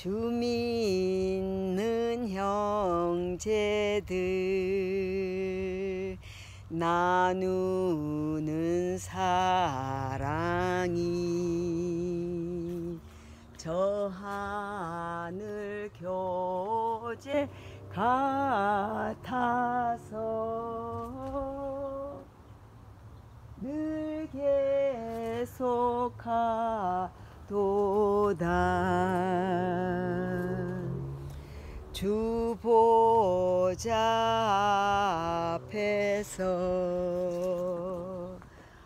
주민는 형제들 나누는 사랑이 저 하늘 교제 같아서 늘 계속하도다 주 보좌 앞에서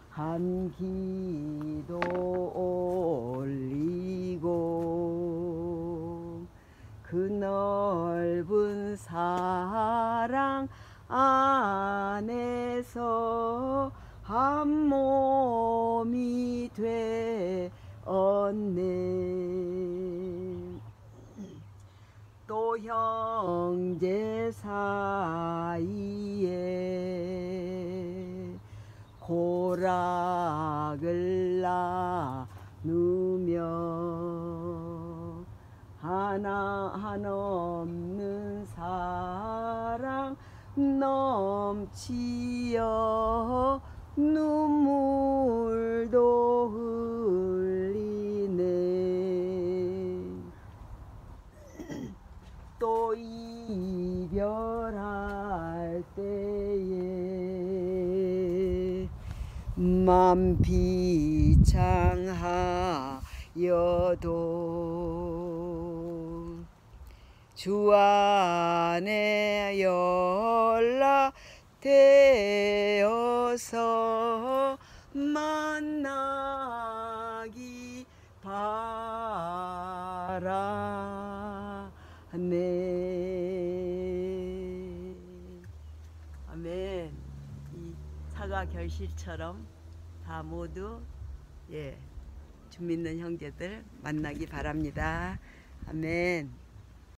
한 기도 올리고 그 넓은 사랑 안에서 한몸 형제 사이에 고락을 나누며 하나 한없는 사랑 넘치어 눈물 이별할 때에 맘 비창하여도 주 안에 연락되어서 만나기 바라네 아멘 이 결실처럼 다 모두 예, 주 믿는 형제들 만나기 바랍니다. 아멘